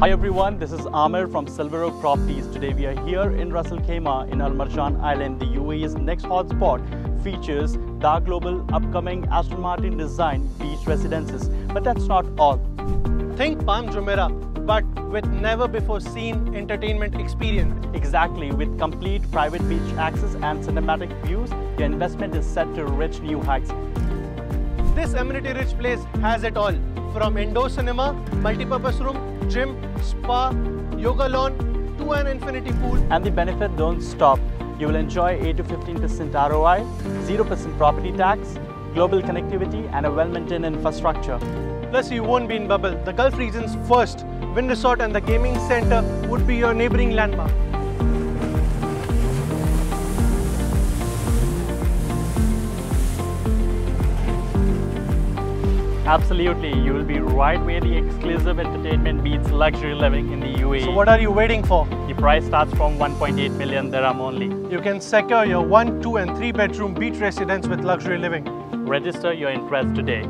Hi everyone, this is Amir from Silver Oak Properties. Today we are here in Ras Al Khaimah in Al Marjan Island. The UAE's next hotspot features the global upcoming Aston Martin design beach residences. But that's not all. Think Palm Jumeirah, but with never before seen entertainment experience. Exactly, with complete private beach access and cinematic views, your investment is set to reach new heights. This amenity-rich place has it all, from indoor cinema, multi-purpose room, gym, spa, yoga lawn, to an infinity pool. And the benefit don't stop. You will enjoy 8 to 15% ROI, 0% property tax, global connectivity and a well-maintained infrastructure. Plus, you won't be in bubble. The Gulf region's first Wynn Resort and the gaming center would be your neighboring landmark. Absolutely, you will be right where the exclusive entertainment meets luxury living in the UAE. So what are you waiting for? The price starts from 1.8 million dirham only. You can secure your 1, 2 and 3 bedroom beach residence with luxury living. Register your interest today.